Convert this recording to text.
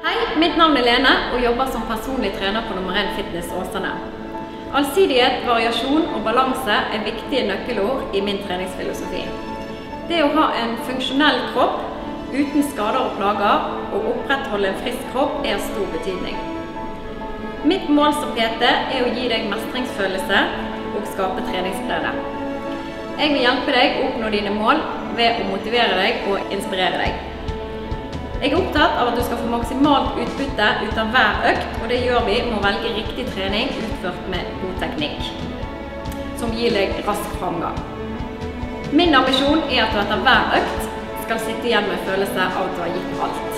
Hei, mitt navn er Lene og jobber som personlig trener på nummer 1 Fitness Åsane. Allsidighet, variasjon og balanse er viktige nøkkelord i min treningsfilosofi. Det å ha en funksjonell kropp uten skader og plager og opprettholde en frisk kropp er av stor betydning. Mitt mål som PT er å gi deg mestringsfølelse og skape treningsglede. Jeg vil hjelpe deg å oppnå dine mål ved å motivere deg og inspirere deg. Jeg er opptatt av at du skal få maksimalt utbytte ut av hver økt, og det gjør vi med å velge riktig trening utført med god teknikk, som gir deg rask framgang. Min ambisjon er at du etter hver økt skal sitte igjen med følelse av at du har gitt alt.